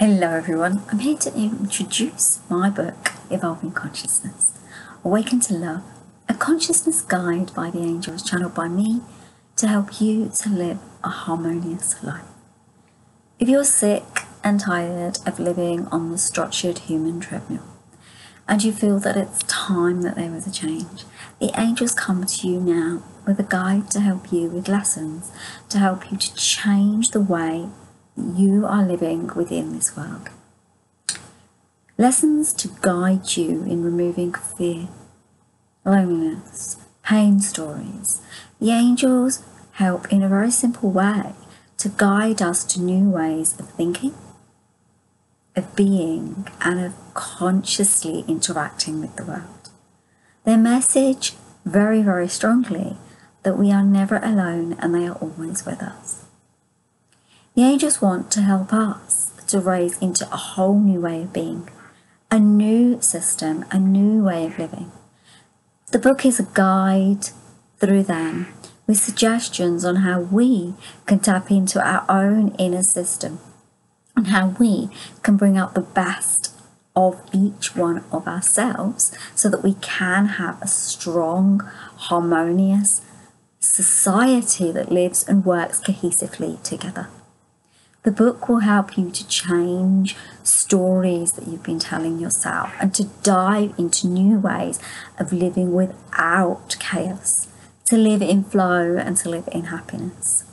Hello, everyone. I'm here to introduce my book, Evolving Consciousness Awaken to Love, a consciousness guide by the angels channeled by me to help you to live a harmonious life. If you're sick and tired of living on the structured human treadmill, and you feel that it's time that there was a change, the angels come to you now with a guide to help you with lessons to help you to change the way you are living within this world. Lessons to guide you in removing fear, loneliness, pain stories. The angels help in a very simple way to guide us to new ways of thinking, of being, and of consciously interacting with the world. Their message very, very strongly that we are never alone and they are always with us. The angels want to help us to raise into a whole new way of being, a new system, a new way of living. The book is a guide through them with suggestions on how we can tap into our own inner system and how we can bring out the best of each one of ourselves so that we can have a strong, harmonious society that lives and works cohesively together. The book will help you to change stories that you've been telling yourself and to dive into new ways of living without chaos, to live in flow and to live in happiness.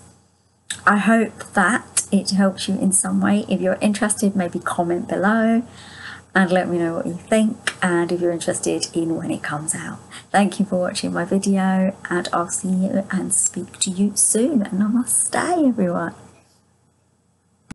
I hope that it helps you in some way. If you're interested, maybe comment below and let me know what you think and if you're interested in when it comes out. Thank you for watching my video and I'll see you and speak to you soon. Namaste everyone.